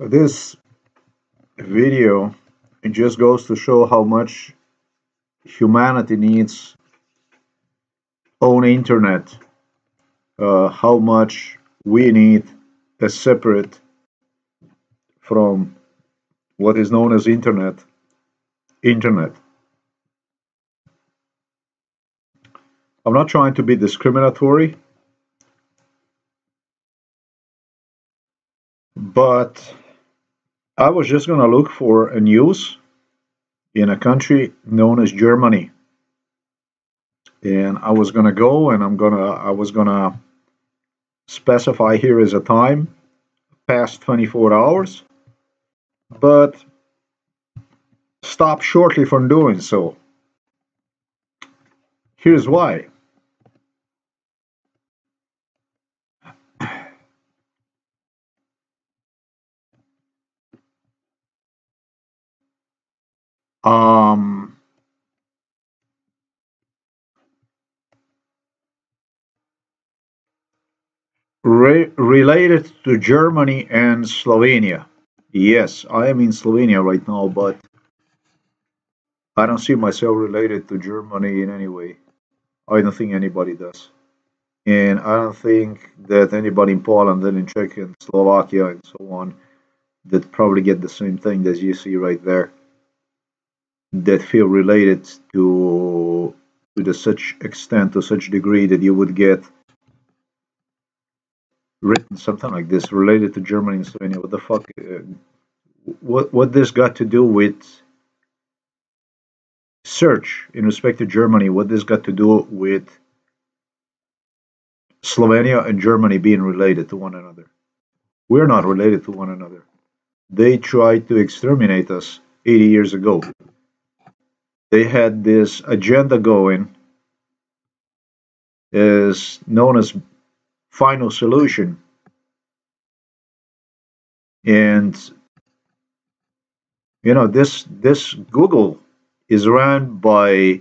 This video just goes to show how much humanity needs own internet, uh, how much we need a separate from what is known as internet, internet. I'm not trying to be discriminatory, but I was just gonna look for a news in a country known as Germany. And I was gonna go and I'm gonna I was gonna specify here as a time past 24 hours, but stop shortly from doing so. Here's why. Um, re related to Germany and Slovenia. Yes, I am in Slovenia right now, but I don't see myself related to Germany in any way. I don't think anybody does. And I don't think that anybody in Poland and in Czech and Slovakia and so on that probably get the same thing as you see right there that feel related to to the such extent to such degree that you would get written something like this related to Germany and Slovenia. What the fuck? Uh, what what this got to do with search in respect to Germany? What this got to do with Slovenia and Germany being related to one another? We're not related to one another. They tried to exterminate us 80 years ago they had this agenda going is known as final solution. And you know this this google is run by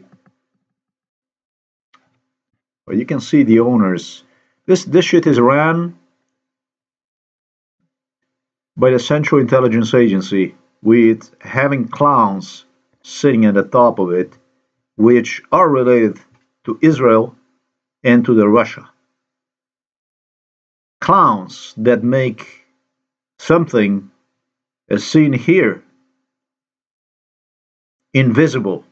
well you can see the owners. This this shit is ran by the central intelligence agency with having clowns sitting at the top of it, which are related to Israel and to the Russia. Clowns that make something as seen here invisible.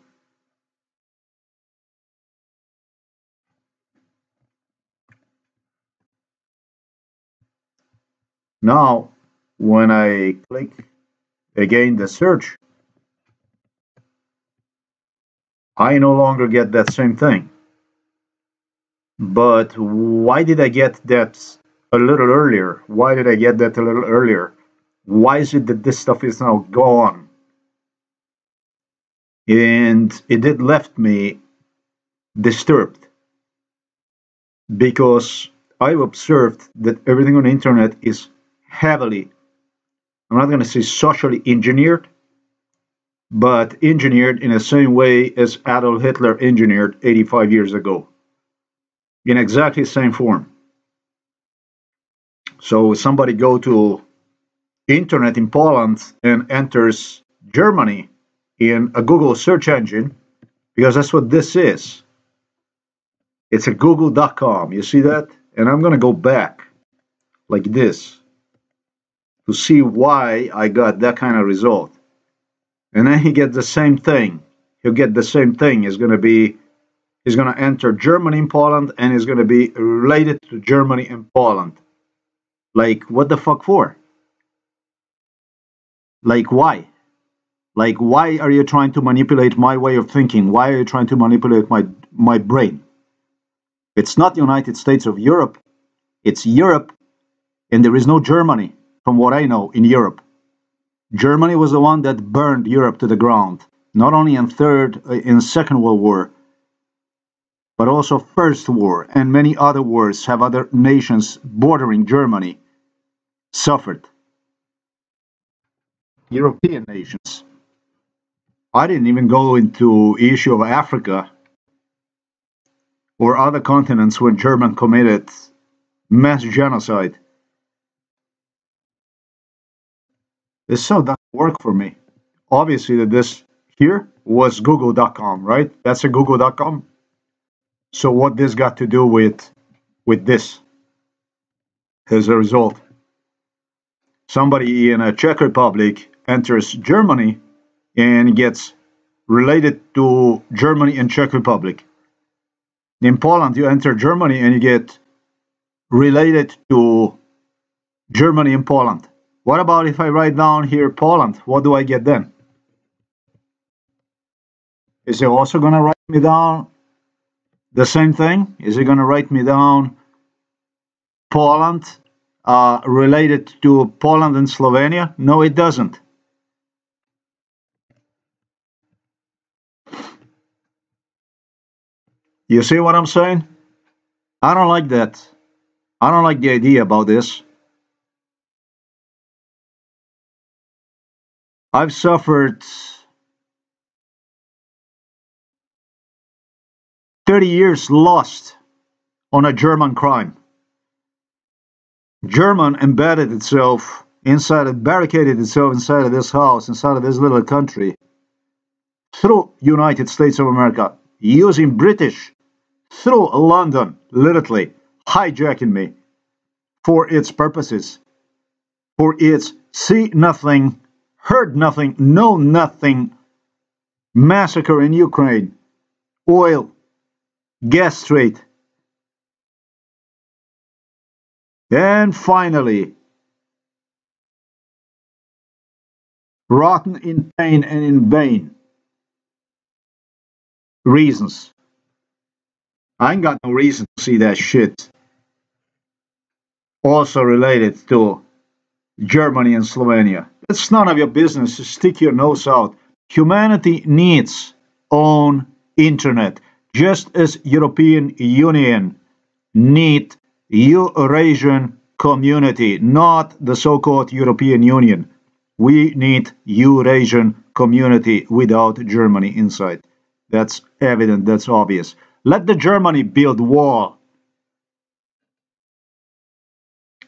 Now, when I click again the search I no longer get that same thing. But why did I get that a little earlier? Why did I get that a little earlier? Why is it that this stuff is now gone? And it did left me disturbed because I've observed that everything on the internet is heavily, I'm not going to say socially engineered, but engineered in the same way as Adolf Hitler engineered 85 years ago, in exactly the same form. So somebody go to internet in Poland and enters Germany in a Google search engine, because that's what this is. It's a google.com. You see that? And I'm going to go back like this to see why I got that kind of result and then he gets the same thing. He'll get the same thing. He's going to be, he's going to enter Germany and Poland, and he's going to be related to Germany and Poland. Like, what the fuck for? Like, why? Like, why are you trying to manipulate my way of thinking? Why are you trying to manipulate my my brain? It's not the United States of Europe. It's Europe, and there is no Germany, from what I know, in Europe. Germany was the one that burned Europe to the ground, not only in third uh, in Second World War, but also First War and many other wars have other nations bordering Germany suffered. European nations. I didn't even go into issue of Africa or other continents when German committed mass genocide This still doesn't work for me. Obviously, that this here was google.com, right? That's a google.com. So what this got to do with with this as a result? Somebody in a Czech Republic enters Germany and gets related to Germany and Czech Republic. In Poland, you enter Germany and you get related to Germany and Poland. What about if I write down here Poland? What do I get then? Is it also going to write me down the same thing? Is it going to write me down Poland uh, related to Poland and Slovenia? No, it doesn't. You see what I'm saying? I don't like that. I don't like the idea about this. I've suffered 30 years lost on a German crime. German embedded itself inside, it barricaded itself inside of this house, inside of this little country, through United States of America, using British, through London, literally hijacking me for its purposes, for its see nothing, heard nothing, know nothing massacre in Ukraine, oil, gas trade. And finally, rotten in pain and in vain reasons. I ain't got no reason to see that shit. Also related to Germany and Slovenia. It's none of your business. to Stick your nose out. Humanity needs own internet, just as European Union need Eurasian community, not the so-called European Union. We need Eurasian community without Germany inside. That's evident, that's obvious. Let the Germany build wall.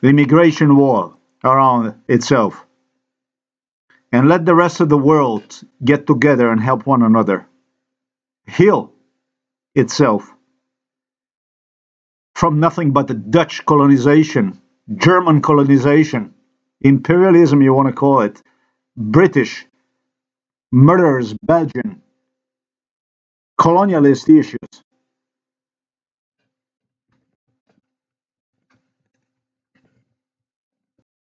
The immigration wall around itself. And let the rest of the world get together and help one another. Heal itself from nothing but the Dutch colonization, German colonization, imperialism, you want to call it, British, murderers, Belgian, colonialist issues.